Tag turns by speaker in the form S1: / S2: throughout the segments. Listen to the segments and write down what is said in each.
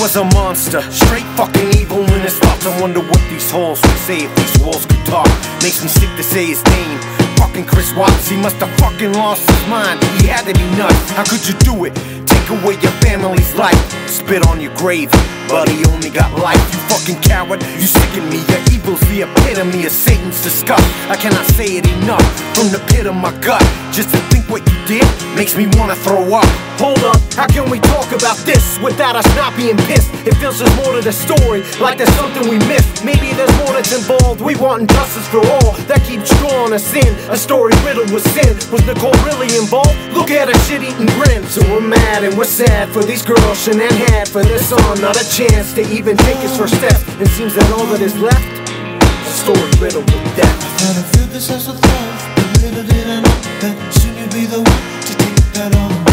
S1: was a monster, straight fucking evil in his thoughts. I wonder what these halls would say if these walls could talk. Makes me sick to say his name. Fucking Chris Watts, he must have fucking lost his mind. He had to be nuts. How could you do it? Take away your family's life, spit on your grave. He only got life. You fucking coward, you sicken me. Your evil's the epitome of Satan's disgust. I cannot say it enough from the pit of my gut. Just to think what you did makes me wanna throw up. How can we talk about this without us not being pissed? It feels there's more to the story, like there's something we missed. Maybe there's more that's involved. We want justice for all that keeps drawing us in. A story riddled with sin. Was Nichol really involved? Look at her shit eating grin. So we're mad and we're sad for these girls Shanann had for their son. Not a chance to even take his first step. It seems that all that is left, a story riddled with death.
S2: I this as a love, but little did I know that soon you'll be the one to take that on.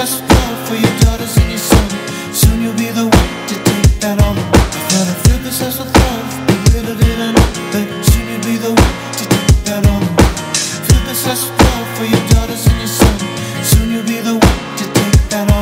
S2: For your daughters and your son. Soon you'll be the one to take that. I feel a love, but did know that soon you'll be the one to take that as love for your daughters and your son. Soon you'll be the one to take that.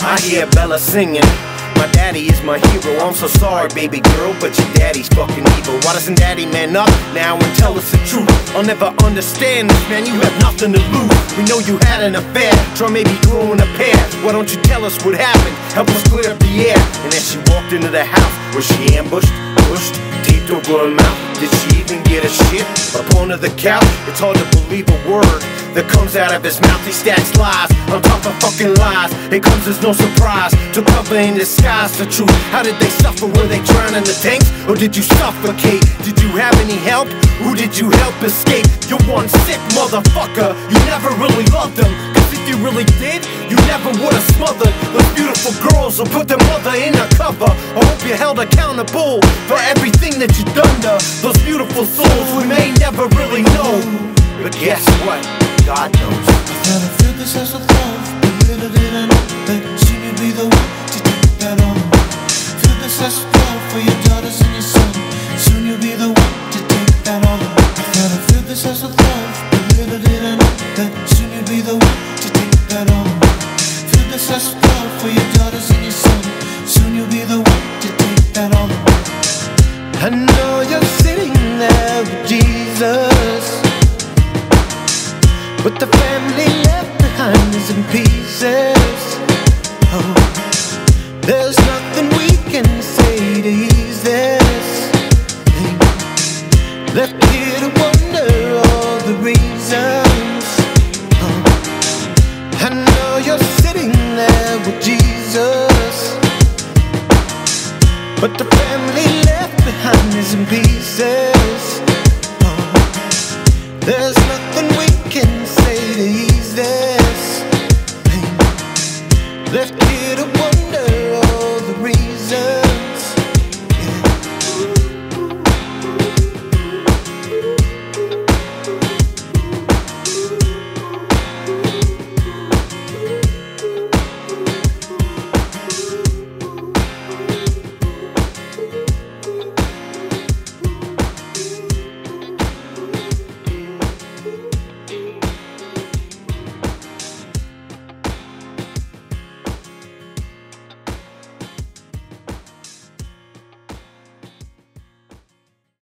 S1: I hear Bella singing. My daddy is my hero. I'm so sorry, baby girl, but your daddy's fucking evil. Why doesn't daddy man up now and tell us the truth? I'll never understand this, man. You have nothing to lose. We know you had an affair. Try maybe throwing a pair. Why don't you tell us what happened? Help us clear up the air. And as she walked into the house, was she ambushed, pushed, taped over her mouth? Did she even get a shit up onto the couch? It's hard to believe a word that comes out of his mouth. He stacks lies on top of fucking lies. It comes as no surprise to cover in disguise the truth. How did they suffer? Were they drowning in the tanks? Or did you suffocate? Did you have any help? Who did you help escape? You're one sick motherfucker. You never really loved them. Cause if you really did, you never would have smothered those beautiful girls or put their mother in a cover. I hope you're held accountable for everything that you've done to those beautiful souls we may never really know. But guess what? God knows.
S2: I feel this as a love, but little did I know that soon you'll be the one to take that on. Feel this as a love for your daughters and your son. Soon you'll be the one to take that on. I Thought I feel this as a love, but little did I know that soon you'll be the one to take that on. Feel this as a love for your daughters and your son. Soon you'll be the one to take that on.
S1: I know you're But the family left behind is in pieces. Oh, there's nothing we can say to ease this. Hey, left here to wonder all the reasons. Oh, I know you're sitting there with Jesus. But the family left behind is in pieces. Oh, left here.